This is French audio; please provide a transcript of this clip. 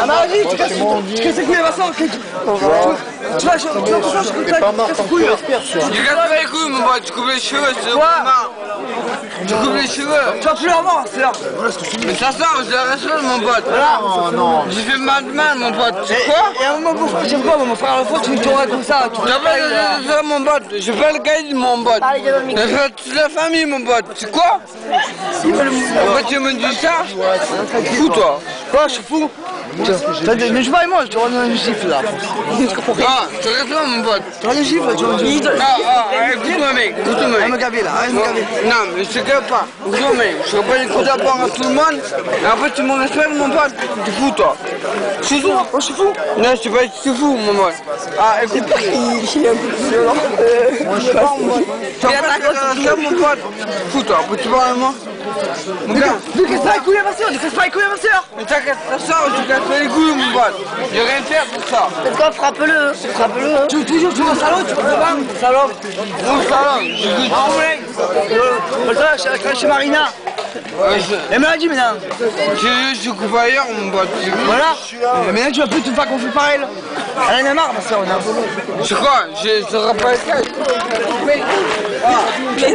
Ah bah vas-y, tu casses tu casses les couilles à Vincent. Tu tu vas, je tu vas, je je marre, casse t'en les couilles. là. Tu casses pas les couilles, mon pote, tu coupes les cheveux, c'est Quoi marre. Tu coupes les cheveux. Tu vas plus leur voir, c'est là. Mais ça sort, c'est la chose, mon pote. Oh non J'ai fait mal de mal, mon pote. C'est quoi Et à un moment, pourquoi tu me vois, mon frère, la fois, tu me tournes comme ça. Tu pas mon pote. J'ai pas le caïd, mon pote. J'ai fait toute la famille, mon pote. C'est quoi Pourquoi tu me dis ça Fou, toi. Quoi, je suis fou T'as des- Mais je vais moi, je te redonne un gifle là. Ah, tu restes là, mon pote. Tu as des gifles, tu vois. Ah, ah, écoute-moi, mec. Écoute-moi, Arrête mec. me gaver là, arrête me gaver. Non, mais je te gagne pas. Mec. Je pas les coups d'abord à tout le monde. Et après, tu m'en respectes, mon pote. Tu fou, toi. Je suis fou. Moi, je suis fou. Non, je sais pas, je suis fou, mon pote. Ah, écoute. Il est un peu violent. Moi, je sais pas, moi. Tu attaques ça, mon pote. Fou, toi. Peux-tu parler à moi Mon. Ne casse pas les couilles à ma soeur, ne casse pas les couilles à ma soeur. Mais t'inquiète, ça sort, tu casses pas les couilles, mon pote. Je vais rien faire pour ça. Faites quoi Frappe-le Frappe-le Tu veux toujours, tu veux un salaud, tu veux pas Salaud. Mon salon, je dis Ah, ouais. Euh, ça, chez- chez Marina. Ouais, je- Elle me l'a dit maintenant. je je coupe ailleurs, mon pote. Voilà. Et maintenant, tu vas plus tout faire qu'on fait pareil. Elle en a marre, ma soeur. C'est quoi Je serai pas le cas. Je suis